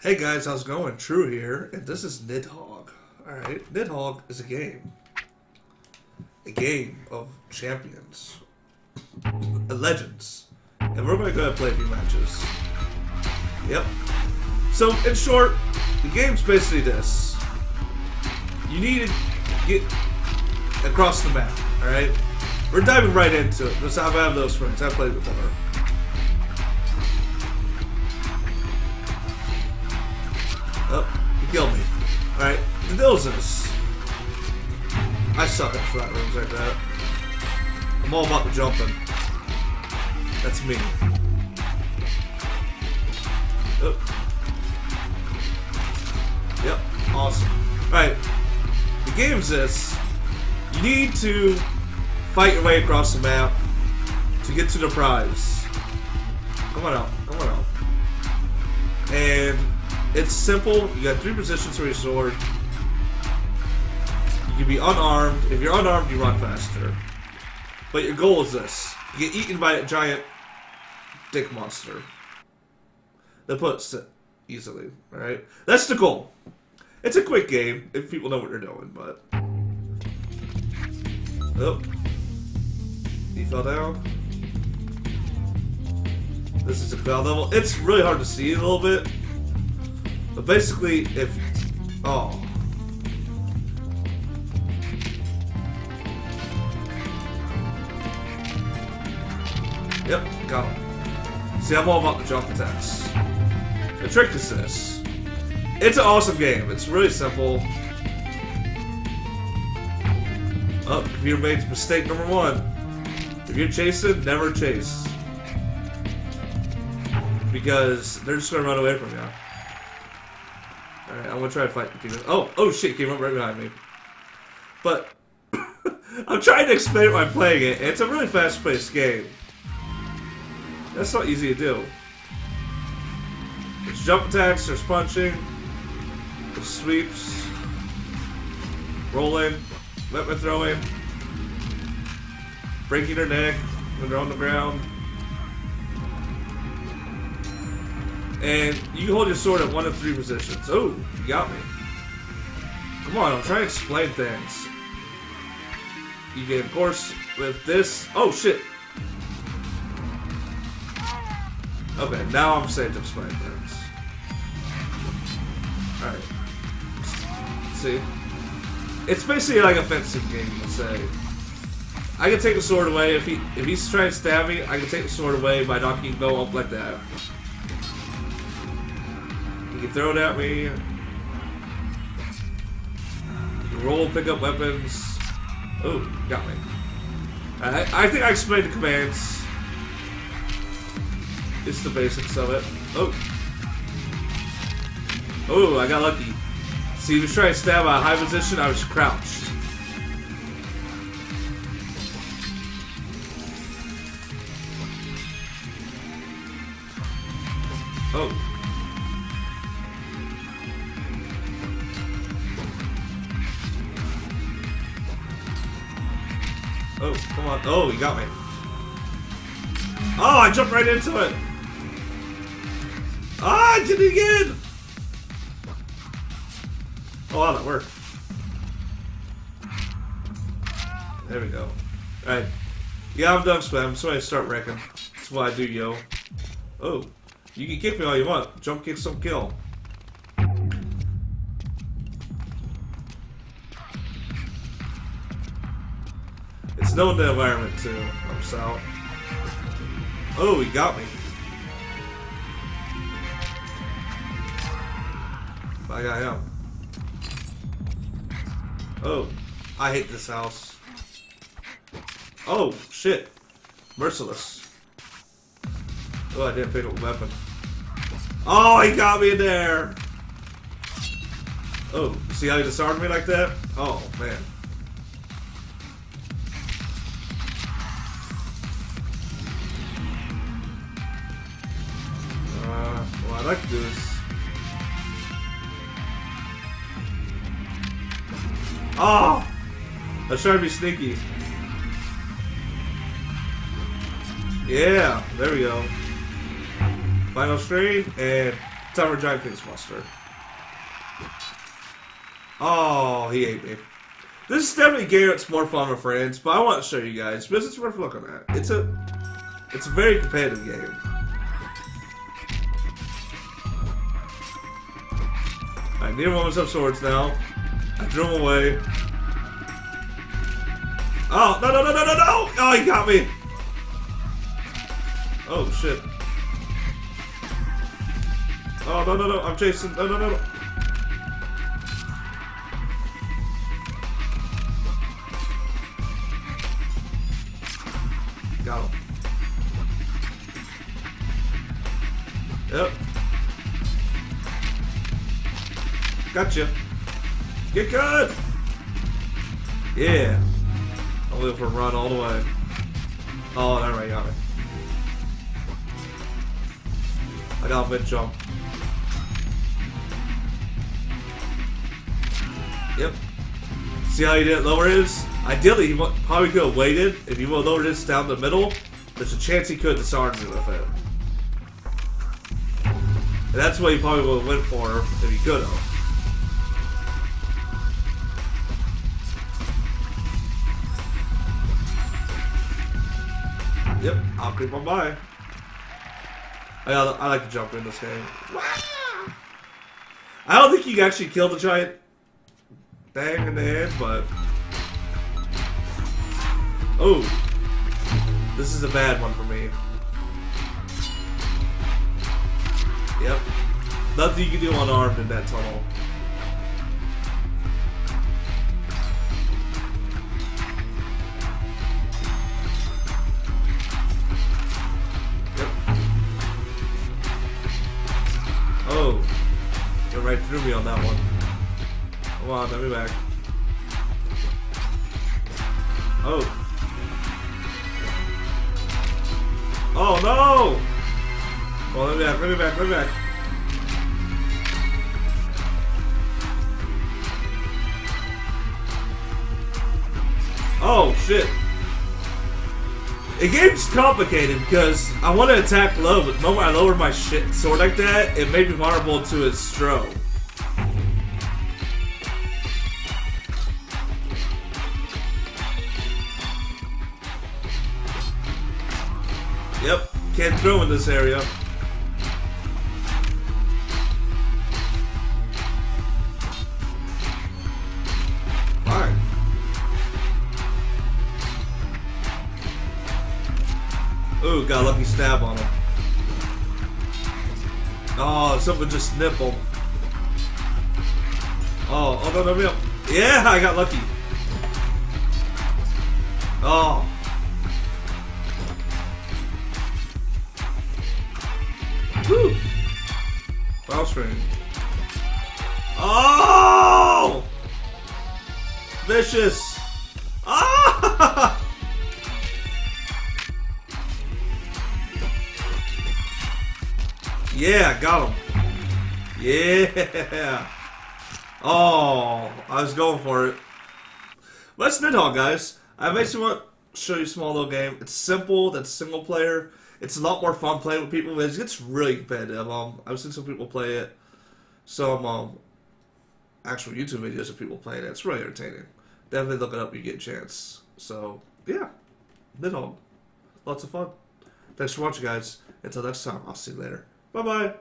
Hey guys, how's it going? True here, and this is Nidhogg. Alright, Nidhogg is a game. A game of champions. Legends. And we're to go ahead and play a few matches. Yep. So, in short, the game's basically this. You need to get across the map, alright? We're diving right into it. Because I have those friends. I've played before. Killed me. Alright, the is. I suck at flat rooms like that. I'm all about the jumping. That's me. Oh. Yep, awesome. Alright, the game's this. You need to fight your way across the map to get to the prize. Come on out, come on out. And it's simple. You got three positions for your sword. You can be unarmed. If you're unarmed, you run faster. But your goal is this. You get eaten by a giant dick monster. That puts it easily, alright? That's the goal. It's a quick game, if people know what they're doing, but... Oh. He fell down. This is a cloud level. It's really hard to see a little bit. But basically, if... Oh. Yep, got him. See, I'm all about the jump attacks. The trick is this. It's an awesome game. It's really simple. Oh, computer made mistake number one. If you're chasing, never chase. Because they're just gonna run away from you. Alright, I'm gonna try to fight the demon. Oh, oh shit, came up right behind me. But, I'm trying to explain while I'm playing it. It's a really fast-paced game. That's not easy to do. There's jump attacks, there's punching, there's sweeps, rolling, weapon throwing, breaking their neck when they're on the ground. And you hold your sword at one of three positions. Oh, you got me. Come on, I'm trying to explain things. You get, of course, with this. Oh, shit. Okay, now I'm safe to explain things. Alright. See? It's basically like a fencing game, let's say. I can take the sword away. If he if he's trying to stab me, I can take the sword away by knocking go up like that. Can throw it at me. Roll, pick up weapons. Oh, got me. I, I think I explained the commands. It's the basics of it. Oh. Oh, I got lucky. See, he was trying to stab a high position, I was crouched. Oh. Come on. Oh, you got me. Oh, I jumped right into it. Ah, I did it again. Oh, wow, that worked. There we go. Alright. Yeah, I'm done spam, so I start wrecking. That's what I do, yo. Oh. You can kick me all you want. Jump kick some kill. It's known the environment too. I'm south. Oh, he got me. I got him. Oh, I hate this house. Oh, shit. Merciless. Oh, I didn't pick up a weapon. Oh, he got me in there! Oh, see how he disarmed me like that? Oh, man. I'd like this. Oh! I was trying to be sneaky. Yeah, there we go. Final screen, and Time for Giant King's Muster. Oh, he ate me. This is definitely that's more fun with friends, but I want to show you guys because it's worth looking at. It's a, it's a very competitive game. I need moments of swords now. I drew him away. Oh, no, no, no, no, no, no! Oh, he got me! Oh, shit. Oh, no, no, no, I'm chasing. No, no, no, no. Got him. Yep. Gotcha. Get good! Yeah. I'll live for a run all the way. Oh, alright, got me. I got a mid jump. Yep. See how he didn't lower his? Ideally, he probably could have waited. If he would have lowered his down the middle, there's a chance he could have disarmed me with it. And that's what he probably would have went for if he could have. Yep, I'll creep on by. I, I like to jump in this game. I don't think you actually killed the giant bang in the head, but... Oh! This is a bad one for me. Yep. Nothing you can do unarmed in that tunnel. Right me on that one. Come on, let me back. Oh. Oh no! Well, let me back, let me back, let me back. Oh, shit. The game's complicated because I want to attack low, but the moment I lower my shit sword like that, it made me vulnerable to his stro. Yep, can't throw in this area. Ooh, got a lucky stab on him. Oh, someone just nipple. Oh, oh no, no, no. Yeah, I got lucky. Oh. String. Oh! Vicious. Ah! Yeah, got him. Yeah. Oh, I was going for it. That's Nidhogg, guys. I basically want to show you a small little game. It's simple. That's single player. It's a lot more fun playing with people. It gets really competitive. Um, I've seen some people play it. Some um, actual YouTube videos of people playing it. It's really entertaining. Definitely look it up when you get a chance. So, yeah. Nidhogg. Lots of fun. Thanks for watching, guys. Until next time, I'll see you later. Bye bye.